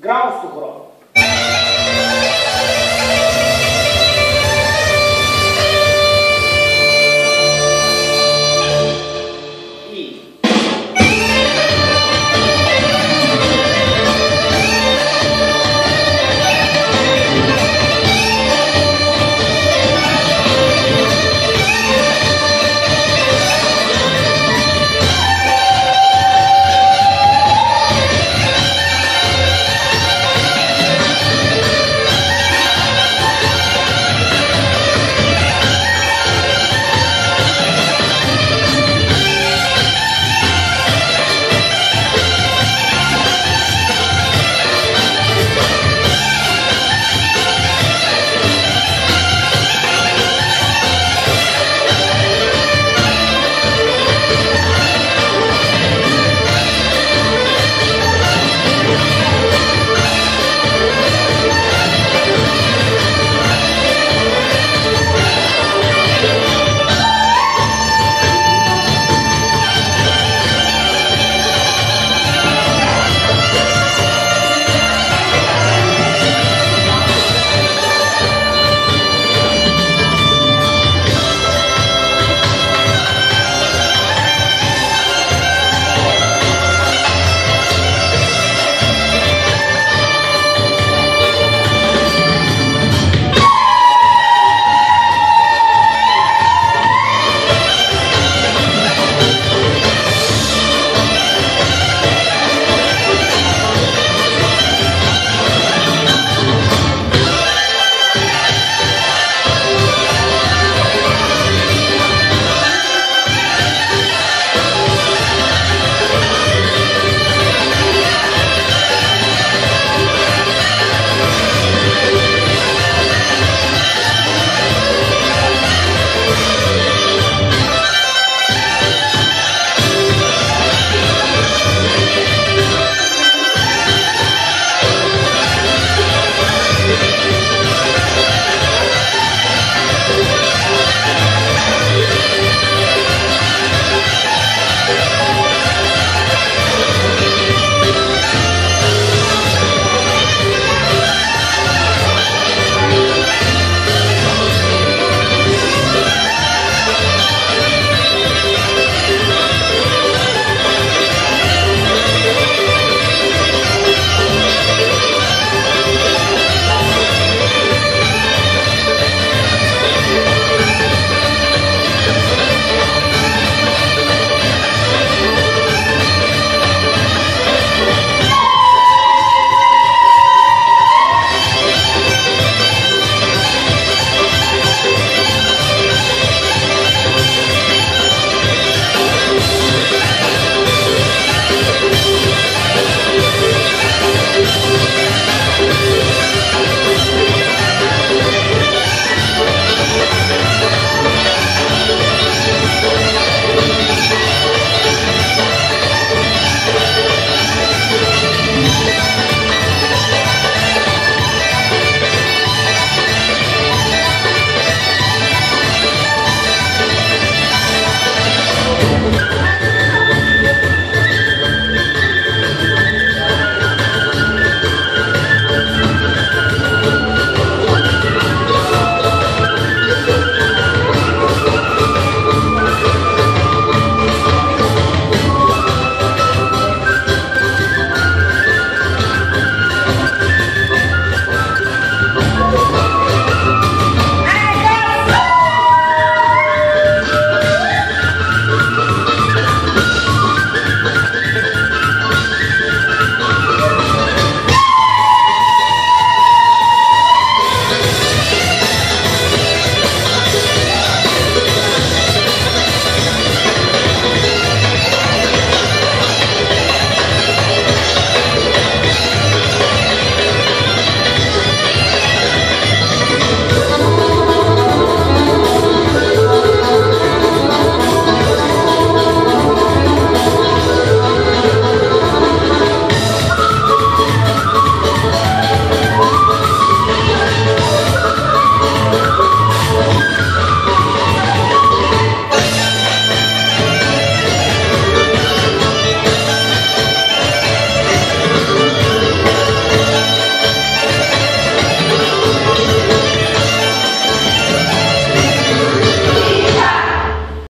Graustu grob.